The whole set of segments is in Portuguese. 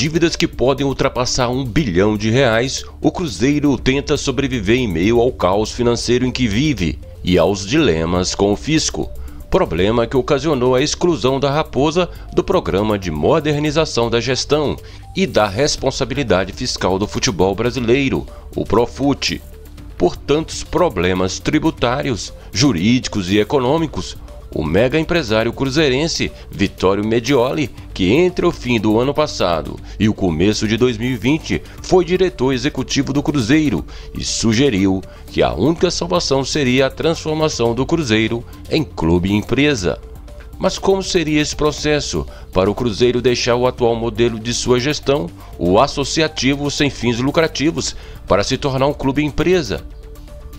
dívidas que podem ultrapassar um bilhão de reais, o Cruzeiro tenta sobreviver em meio ao caos financeiro em que vive e aos dilemas com o fisco. Problema que ocasionou a exclusão da Raposa do programa de modernização da gestão e da responsabilidade fiscal do futebol brasileiro, o Profute. Por tantos problemas tributários, jurídicos e econômicos, o mega empresário cruzeirense Vittorio Medioli, que entre o fim do ano passado e o começo de 2020 foi diretor executivo do Cruzeiro e sugeriu que a única salvação seria a transformação do Cruzeiro em clube empresa. Mas como seria esse processo para o Cruzeiro deixar o atual modelo de sua gestão, o associativo sem fins lucrativos, para se tornar um clube empresa?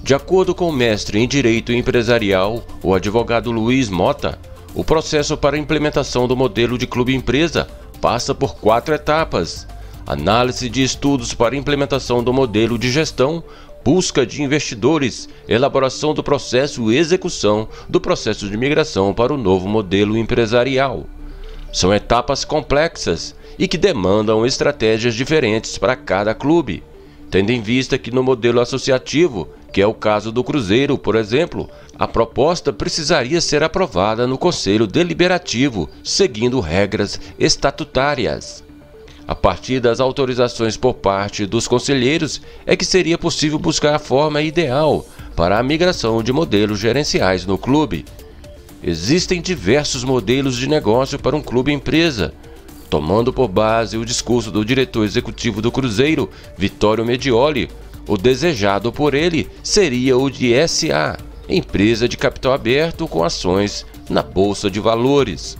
De acordo com o mestre em Direito Empresarial, o advogado Luiz Mota, o processo para implementação do modelo de clube-empresa passa por quatro etapas: análise de estudos para implementação do modelo de gestão, busca de investidores, elaboração do processo e execução do processo de migração para o novo modelo empresarial. São etapas complexas e que demandam estratégias diferentes para cada clube, tendo em vista que no modelo associativo que é o caso do Cruzeiro, por exemplo, a proposta precisaria ser aprovada no Conselho Deliberativo, seguindo regras estatutárias. A partir das autorizações por parte dos conselheiros é que seria possível buscar a forma ideal para a migração de modelos gerenciais no clube. Existem diversos modelos de negócio para um clube-empresa, tomando por base o discurso do diretor executivo do Cruzeiro, Vitório Medioli, o desejado por ele seria o de SA, empresa de capital aberto com ações na Bolsa de Valores.